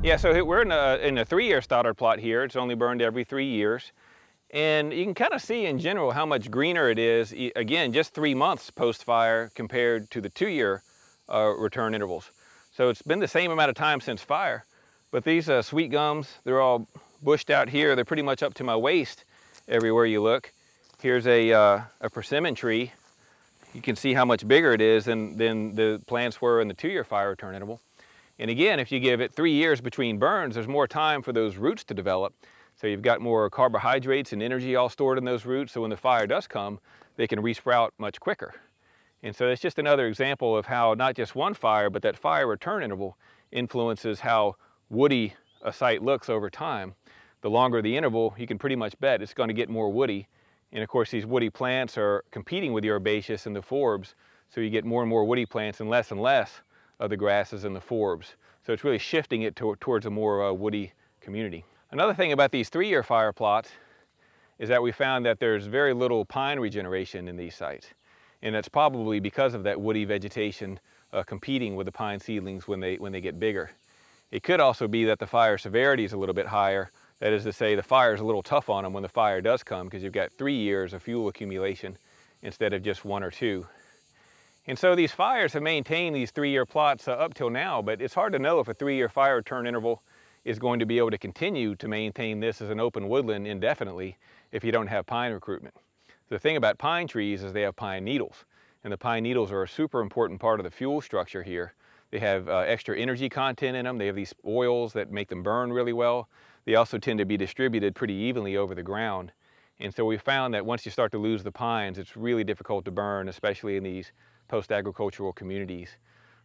Yeah, so we're in a, in a three-year Stoddard plot here. It's only burned every three years. And you can kind of see in general how much greener it is, again, just three months post-fire compared to the two-year uh, return intervals. So it's been the same amount of time since fire, but these uh, sweet gums, they're all bushed out here. They're pretty much up to my waist everywhere you look. Here's a, uh, a persimmon tree. You can see how much bigger it is than, than the plants were in the two-year fire return interval. And again, if you give it three years between burns, there's more time for those roots to develop. So you've got more carbohydrates and energy all stored in those roots, so when the fire does come, they can resprout much quicker. And so it's just another example of how not just one fire, but that fire return interval influences how woody a site looks over time. The longer the interval, you can pretty much bet it's going to get more woody. And of course, these woody plants are competing with the herbaceous and the forbs, so you get more and more woody plants and less and less of the grasses and the forbs. So it's really shifting it to, towards a more uh, woody community. Another thing about these three-year fire plots is that we found that there's very little pine regeneration in these sites. And that's probably because of that woody vegetation uh, competing with the pine seedlings when they, when they get bigger. It could also be that the fire severity is a little bit higher. That is to say, the fire is a little tough on them when the fire does come because you've got three years of fuel accumulation instead of just one or two. And so these fires have maintained these three-year plots uh, up till now, but it's hard to know if a three-year fire return interval is going to be able to continue to maintain this as an open woodland indefinitely if you don't have pine recruitment. The thing about pine trees is they have pine needles, and the pine needles are a super important part of the fuel structure here. They have uh, extra energy content in them. They have these oils that make them burn really well. They also tend to be distributed pretty evenly over the ground. And so we found that once you start to lose the pines, it's really difficult to burn, especially in these post-agricultural communities.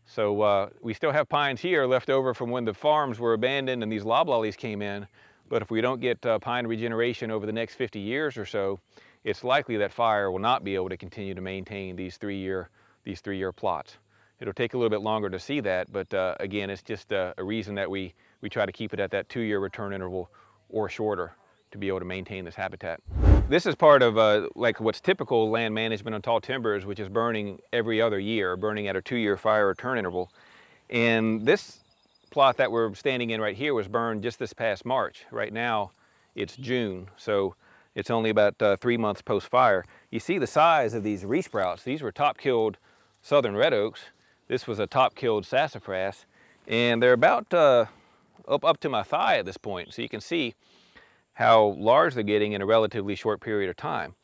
So uh, we still have pines here left over from when the farms were abandoned and these loblollies came in. But if we don't get uh, pine regeneration over the next 50 years or so, it's likely that fire will not be able to continue to maintain these three-year these three-year plots. It'll take a little bit longer to see that, but uh, again, it's just uh, a reason that we, we try to keep it at that two-year return interval or shorter to be able to maintain this habitat. This is part of uh, like what's typical land management on tall timbers, which is burning every other year, burning at a two-year fire return interval. And this plot that we're standing in right here was burned just this past March. Right now, it's June, so it's only about uh, three months post-fire. You see the size of these resprouts. These were top-killed southern red oaks. This was a top-killed sassafras, and they're about uh, up, up to my thigh at this point. So you can see how large they're getting in a relatively short period of time.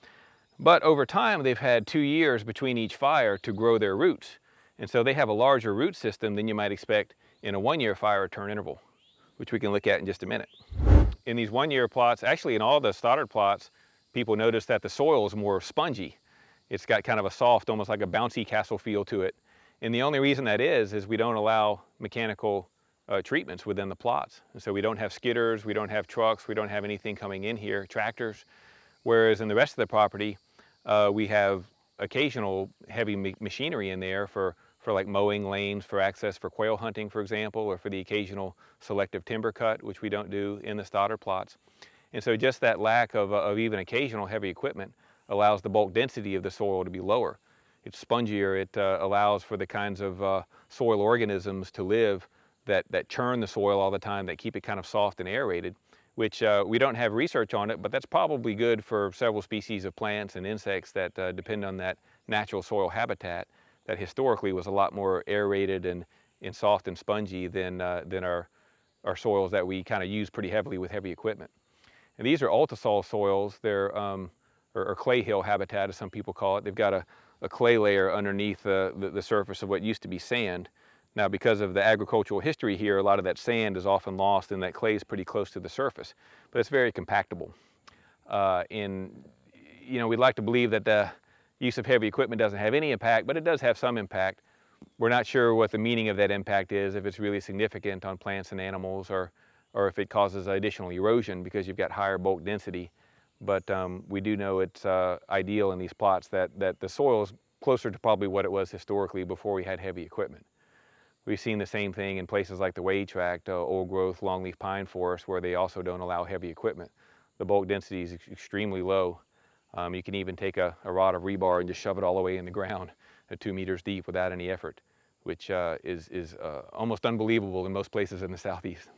But over time, they've had two years between each fire to grow their roots. And so they have a larger root system than you might expect in a one-year fire return interval, which we can look at in just a minute. In these one-year plots, actually in all the Stoddard plots, people notice that the soil is more spongy. It's got kind of a soft, almost like a bouncy castle feel to it. And the only reason that is, is we don't allow mechanical uh, treatments within the plots. And so we don't have skidders, we don't have trucks, we don't have anything coming in here, tractors. Whereas in the rest of the property, uh, we have occasional heavy machinery in there for, for like mowing lanes, for access for quail hunting, for example, or for the occasional selective timber cut, which we don't do in the Stoddard plots. And so just that lack of, of even occasional heavy equipment allows the bulk density of the soil to be lower. It's spongier, it uh, allows for the kinds of uh, soil organisms to live that, that churn the soil all the time, that keep it kind of soft and aerated, which uh, we don't have research on it, but that's probably good for several species of plants and insects that uh, depend on that natural soil habitat that historically was a lot more aerated and, and soft and spongy than, uh, than our, our soils that we kind of use pretty heavily with heavy equipment. And these are Ultisol soils. They're, um, or, or, clay hill habitat, as some people call it. They've got a, a clay layer underneath the, the surface of what used to be sand. Now because of the agricultural history here, a lot of that sand is often lost and that clay is pretty close to the surface, but it's very compactable. Uh, and you know, we'd like to believe that the use of heavy equipment doesn't have any impact, but it does have some impact. We're not sure what the meaning of that impact is, if it's really significant on plants and animals or, or if it causes additional erosion because you've got higher bulk density. But um, we do know it's uh, ideal in these plots that, that the soil is closer to probably what it was historically before we had heavy equipment. We've seen the same thing in places like the Wade Tract, uh, old growth longleaf pine forest, where they also don't allow heavy equipment. The bulk density is extremely low. Um, you can even take a, a, rod of rebar and just shove it all the way in the ground at two meters deep without any effort. which uh, is, is uh, almost unbelievable in most places in the southeast.